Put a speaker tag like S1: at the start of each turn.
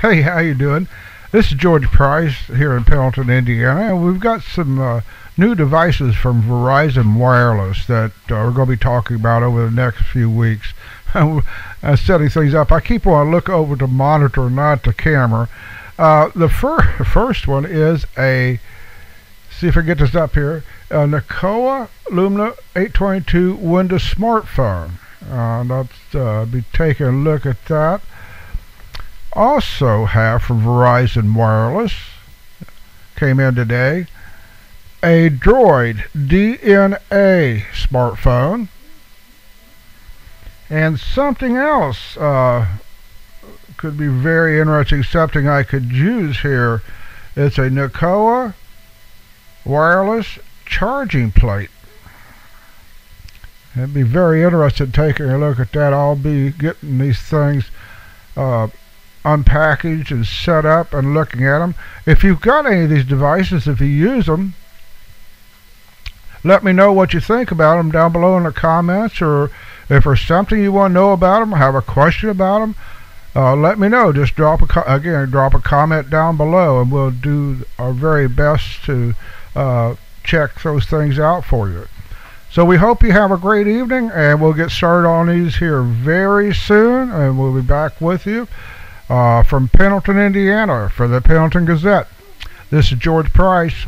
S1: Hey, how you doing? This is George Price here in Pendleton, Indiana, and we've got some uh, new devices from Verizon Wireless that uh, we're going to be talking about over the next few weeks. uh, setting things up. I keep on look over the monitor, not the camera. Uh, the fir- first one is a, see if I get this up here, a Nokia Lumia 822 Windows smartphone. Uh, let's uh, be taking a look at that also have from Verizon Wireless, came in today, a Droid DNA smartphone, and something else uh, could be very interesting, something I could use here. It's a Nokia wireless charging plate. I'd be very interested taking a look at that. I'll be getting these things uh, unpackaged and set up and looking at them. If you've got any of these devices, if you use them, let me know what you think about them down below in the comments or if there's something you want to know about them, have a question about them, uh, let me know. Just drop a again, drop a comment down below, and we'll do our very best to uh, check those things out for you. So we hope you have a great evening, and we'll get started on these here very soon, and we'll be back with you uh, from Pendleton, Indiana for the Pendleton Gazette. This is George Price.